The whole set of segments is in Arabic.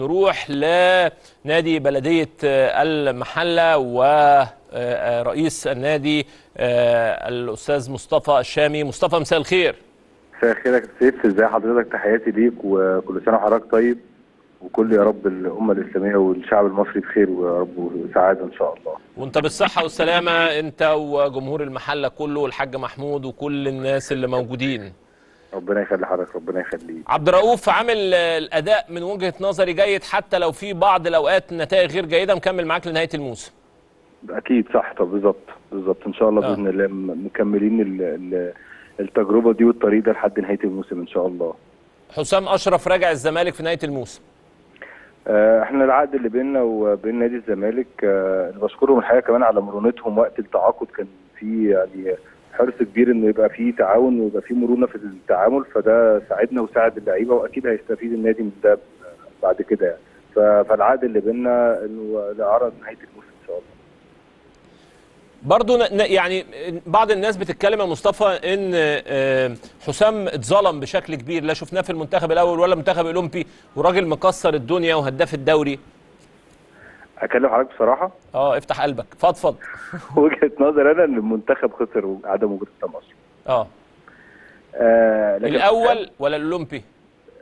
نروح لنادي بلدية المحلة ورئيس النادي الأستاذ مصطفى الشامي. مصطفى مساء الخير. مساء الخير يا سيف. ازي حضرتك تحياتي ليك وكل سنة وحضرتك طيب؟ وكل يا رب الأمة الإسلامية والشعب المصري بخير ويا رب وسعادة إن شاء الله. وأنت بالصحة والسلامة أنت وجمهور المحلة كله والحاج محمود وكل الناس اللي موجودين. ربنا يخلي حضرتك ربنا يخليك. عبد الرؤوف عامل الأداء من وجهة نظري جيد حتى لو في بعض الأوقات النتائج غير جيدة مكمل معاك لنهاية الموسم. أكيد صح. طب بالظبط بالظبط. إن شاء الله آه. باذن الله م- مكملين ال- ال- التجربة دي والطريق ده لحد نهاية الموسم إن شاء الله. حسام أشرف راجع الزمالك في نهاية الموسم. آه، إحنا العقد اللي بيننا وبين نادي الزمالك آه، بشكرهم الحقيقة كمان على مرونتهم وقت التعاقد. كان في يعني حرص كبير إنه يبقى في تعاون ويبقى في مرونة في التعامل فده ساعدنا وساعد اللعيبة وأكيد هيستفيد النادي من ده بعد كده يعني. فالعقد اللي بيننا إنه لعرض نهاية الموسم إن شاء الله. برضو يعني بعض الناس بتتكلم يا مصطفى إن آه، حسام اتظلم بشكل كبير لا شفناه في المنتخب الأول ولا المنتخب الأولمبي وراجل مكسر الدنيا وهداف الدوري. أكلم حضرتك بصراحة. آه افتح قلبك. فضفض. وجهة نظر أنا إن المنتخب خسر عدم وجود اشرف آه. آه الأول ولا الأولمبي؟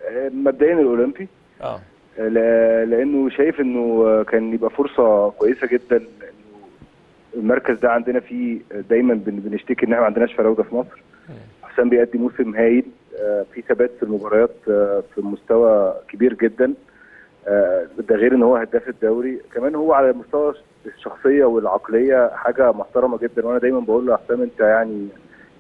آه، مبدئيا الأولمبي. آه. ل- لأنه شايف إنه كان يبقى فرصة كويسة جدا. إنه المركز ده عندنا فيه دايما بن- بنشتكي إن إحنا ما عندناش فراوده في مصر. حسام بيأدي موسم هايل. آه، في ثبات في المباريات آه، في مستوى كبير جدا. آه، ده غير إن هو هداف الدوري. كمان هو على المستوى الشخصية والعقلية حاجة محترمة جدا وأنا دايما بقول له يا حسام أنت يعني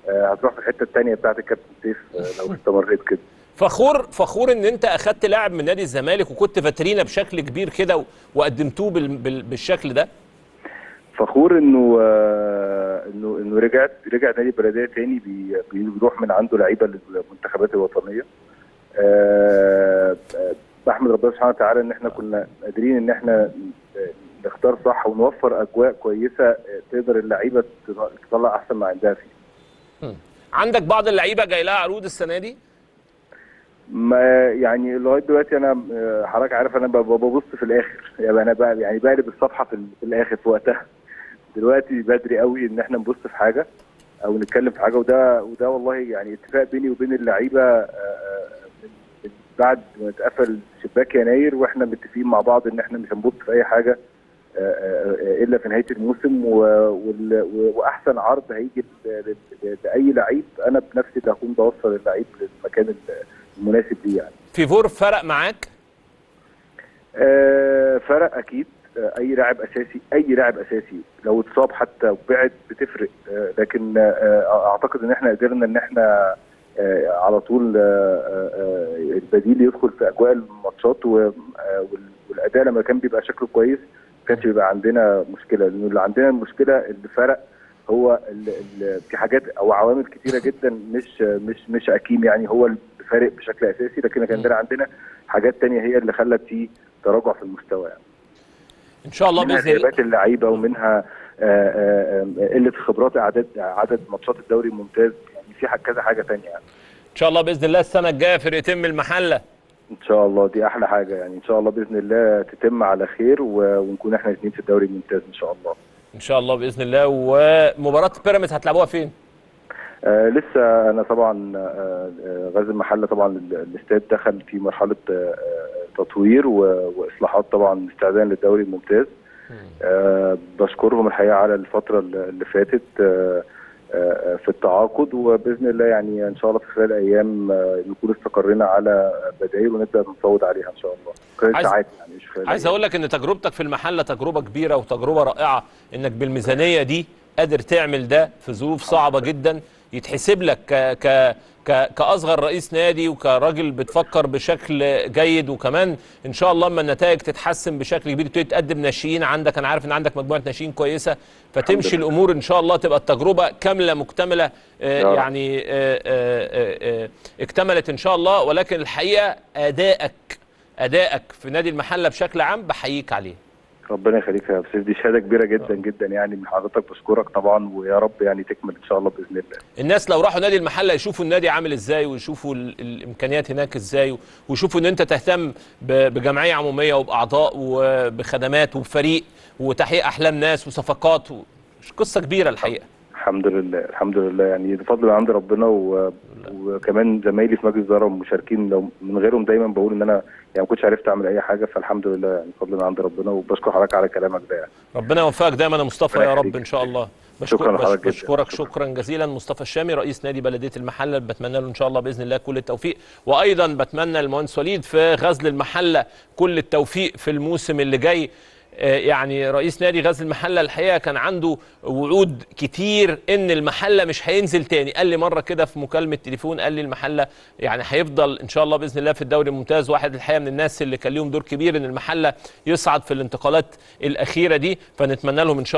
آه، هتروح في الحتة الثانية بتاعت الكابتن سيف آه، لو استمريت كده. فخور فخور إن أنت أخدت لاعب من نادي الزمالك وكنت فاترينا بشكل كبير كده وقدمتوه بال- بال- بالشكل ده. فخور إنه آه، إنه إنه رجعت رجع نادي البلدية تاني بي- بيروح من عنده لعيبة للمنتخبات الوطنية. آه، آه، ربنا سبحانه وتعالى إن إحنا كنا قادرين إن إحنا نختار صح ونوفر أجواء كويسة تقدر اللعيبة تط- تطلع أحسن ما عندها فيه. عندك بعض اللعيبة جاي لها عروض السنة دي؟ ما يعني لغاية دلوقتي أنا حضرتك عارف أنا ببص في الآخر. يعني أنا بقى يعني بقلب الصفحة في, ال- في الآخر في وقتها. دلوقتي بدري قوي إن إحنا نبص في حاجة أو نتكلم في حاجة وده وده والله يعني اتفاق بيني وبين اللعيبة آه، آه، بعد ما اتقفل شباك يناير وإحنا متفقين مع بعض ان إحنا مش هنبص في اي حاجة آه، آه، آه، إلا في نهاية الموسم. وأحسن عرض هيجي لأي لعيب. أنا بنفسي اللي هكون بوصل اللعيب للمكان المناسب ليه يعني. فيفور فرق معاك؟ آه، فرق أكيد. أي لاعب أساسي أي لاعب أساسي لو اتصاب حتى وبعد بتفرق. لكن أعتقد إن إحنا قدرنا إن إحنا على طول آه، آه، آه، البديل يدخل في أجواء الماتشات آه، والأداء لما كان بيبقى شكله كويس ما كانش بيبقى عندنا مشكلة. لأنه اللي عندنا المشكلة اللي فرق هو في حاجات أو عوامل كتيرة جدا مش مش مش أكيم يعني هو اللي فارق بشكل أساسي. لكن كان عندنا عندنا حاجات تانية هي اللي خلت فيه تراجع في المستوى يعني. إن شاء الله بإذن الله. غيابات اللعيبة ومنها آه، آه، آه، قلة خبرات أعداد عدد ماتشات الدوري الممتاز. في حاجة- كذا حاجة تانية يعني. إن شاء الله بإذن الله السنة الجاية فرقتين من المحلة. إن شاء الله دي أحلى حاجة يعني. إن شاء الله بإذن الله تتم على خير ونكون إحنا الاثنين في الدوري الممتاز إن شاء الله. إن شاء الله بإذن الله. ومباراة بيراميدز هتلعبوها فين؟ آه لسه أنا طبعا آه آه، غزل المحلة طبعا ال- الاستاد دخل في مرحلة آه آه، تطوير و- وإصلاحات طبعا استعدادا للدوري الممتاز. آه بشكرهم الحقيقة على الفترة اللي فاتت. آه، في التعاقد وبإذن الله يعني إن شاء الله في خلال أيام آه، نكون استقرينا على بدائل ونبدأ نفوض عليها إن شاء الله خلال عايز- ساعات يعني مش خلال عايز. أقول لك إن تجربتك في المحله تجربة كبيرة وتجربة رائعة إنك بالميزانية دي قادر تعمل ده في ظروف صعبة جدا يتحسب لك ك ك ك كأصغر رئيس نادي وكراجل بتفكر بشكل جيد وكمان إن شاء الله اما النتائج تتحسن بشكل كبير تبتدي تقدم ناشئين عندك أنا عارف إن عندك مجموعة ناشئين كويسة فتمشي. الأمور إن شاء الله تبقى التجربة كاملة مكتملة آه،. يعني آه، آه، اكتملت إن شاء الله ولكن الحقيقة أدائك أدائك في نادي المحلة بشكل عام بحييك عليه ربنا يخليك يا أستاذ دي شهادة كبيرة جدا جدا يعني من حضرتك بشكرك طبعا ويا رب يعني تكمل إن شاء الله بإذن الله. الناس لو راحوا نادي المحلة يشوفوا النادي عامل إزاي ويشوفوا ال- الإمكانيات هناك إزاي ويشوفوا إن أنت تهتم بجمعية عمومية وبأعضاء وبخدمات وبفريق وتحقيق أحلام ناس وصفقات و- قصة كبيرة الحقيقة. الحمد لله الحمد لله. يعني ده فضل من عند ربنا و... وكمان زمايلي في مجلس الإدارة والمشاركين لو من غيرهم دايما بقول إن أنا يعني ما كنتش عرفت أعمل أي حاجة فالحمد لله يعني فضل من عند ربنا. وبشكر حضرتك على كلامك ده يعني. ربنا يوفقك دايما يا مصطفى يا رب. إن شاء الله. شكراً بشكر لحضرتك جداً. بشكرك شكراً. شكرا جزيلا مصطفى الشامي رئيس نادي بلدية المحلة. بتمنى له إن شاء الله بإذن الله كل التوفيق. وأيضا بتمنى للمهندس وليد في غزل المحلة كل التوفيق في الموسم اللي جاي. يعني رئيس نادي غزل المحلة الحقيقة كان عنده وعود كتير إن المحلة مش هينزل تاني. قال لي مرة كده في مكالمة تليفون قال لي المحلة يعني هيفضل إن شاء الله بإذن الله في الدوري الممتاز. واحد الحقيقة من الناس اللي كان ليهم دور كبير إن المحلة يصعد في الانتقالات الأخيرة دي. فنتمنى لهم إن شاء الله